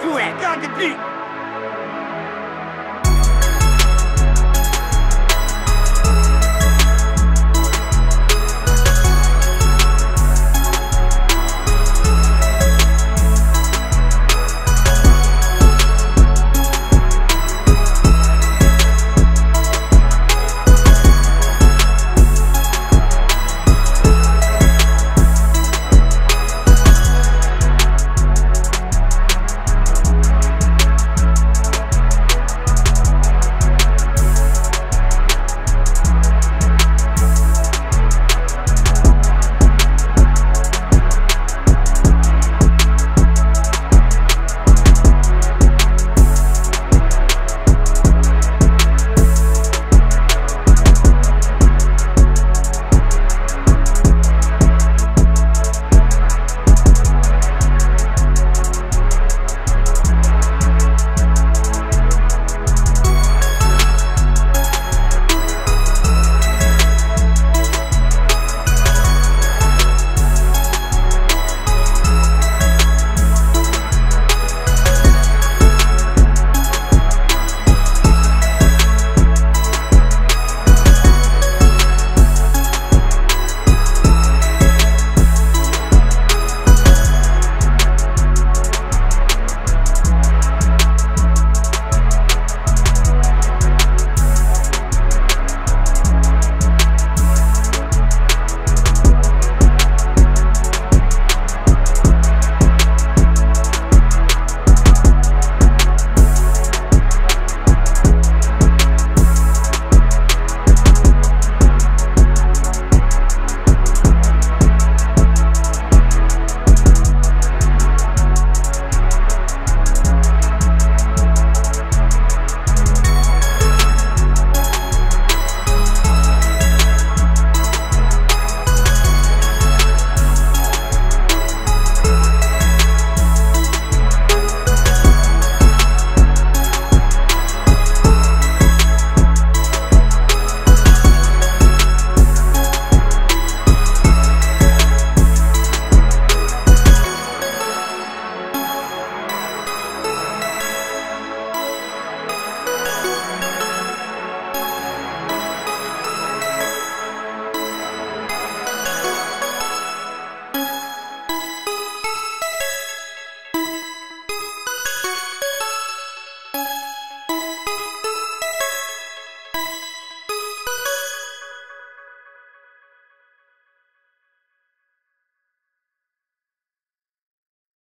Two hands on the beat.